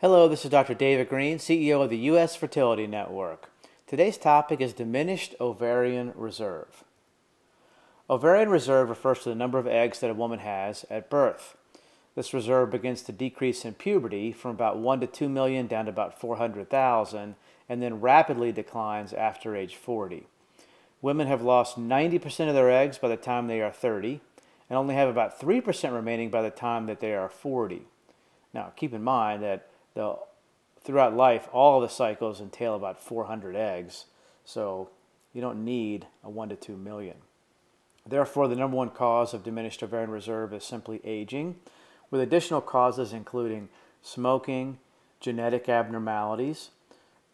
Hello, this is Dr. David Green, CEO of the U.S. Fertility Network. Today's topic is diminished ovarian reserve. Ovarian reserve refers to the number of eggs that a woman has at birth. This reserve begins to decrease in puberty from about 1 to 2 million down to about 400,000 and then rapidly declines after age 40. Women have lost 90% of their eggs by the time they are 30 and only have about 3% remaining by the time that they are 40. Now, keep in mind that the, throughout life, all the cycles entail about 400 eggs. So you don't need a 1 to 2 million. Therefore, the number one cause of diminished ovarian reserve is simply aging, with additional causes including smoking, genetic abnormalities,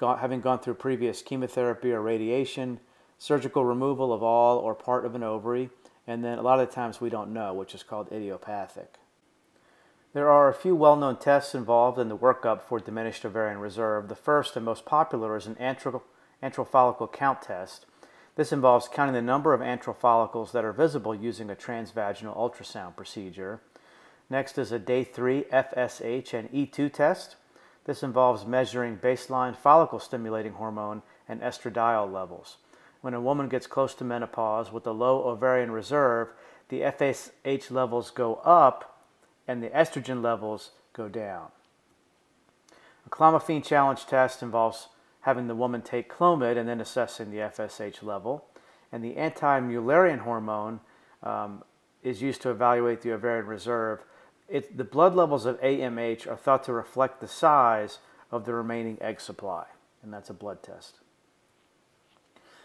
having gone through previous chemotherapy or radiation, surgical removal of all or part of an ovary, and then a lot of the times we don't know, which is called idiopathic. There are a few well-known tests involved in the workup for diminished ovarian reserve. The first and most popular is an antral, antral follicle count test. This involves counting the number of antral follicles that are visible using a transvaginal ultrasound procedure. Next is a day 3 FSH and E2 test. This involves measuring baseline follicle stimulating hormone and estradiol levels. When a woman gets close to menopause with a low ovarian reserve, the FSH levels go up and the estrogen levels go down. A clomiphene challenge test involves having the woman take Clomid and then assessing the FSH level. And the anti-Mullerian hormone um, is used to evaluate the ovarian reserve. It, the blood levels of AMH are thought to reflect the size of the remaining egg supply, and that's a blood test.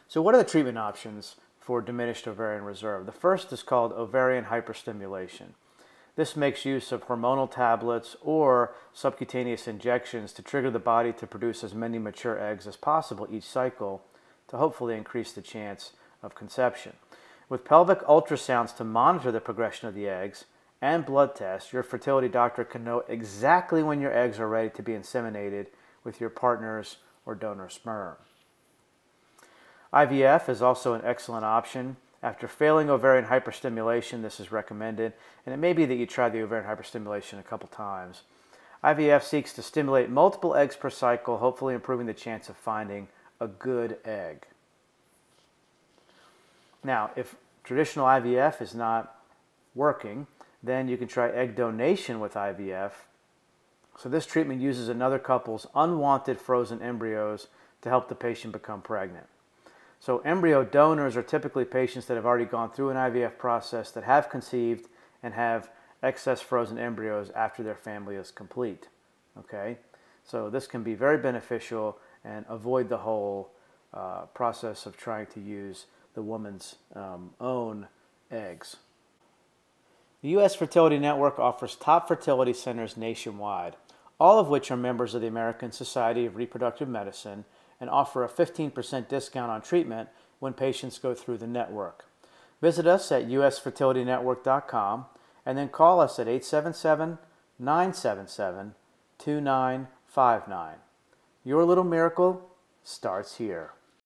So what are the treatment options for diminished ovarian reserve? The first is called ovarian hyperstimulation. This makes use of hormonal tablets or subcutaneous injections to trigger the body to produce as many mature eggs as possible each cycle to hopefully increase the chance of conception. With pelvic ultrasounds to monitor the progression of the eggs and blood tests, your fertility doctor can know exactly when your eggs are ready to be inseminated with your partner's or donor sperm. IVF is also an excellent option after failing ovarian hyperstimulation, this is recommended, and it may be that you try the ovarian hyperstimulation a couple times. IVF seeks to stimulate multiple eggs per cycle, hopefully improving the chance of finding a good egg. Now, if traditional IVF is not working, then you can try egg donation with IVF. So this treatment uses another couple's unwanted frozen embryos to help the patient become pregnant. So embryo donors are typically patients that have already gone through an IVF process that have conceived and have excess frozen embryos after their family is complete. Okay, so this can be very beneficial and avoid the whole uh, process of trying to use the woman's um, own eggs. The U.S. Fertility Network offers top fertility centers nationwide, all of which are members of the American Society of Reproductive Medicine and offer a 15% discount on treatment when patients go through the network. Visit us at usfertilitynetwork.com and then call us at 877 977 2959. Your little miracle starts here.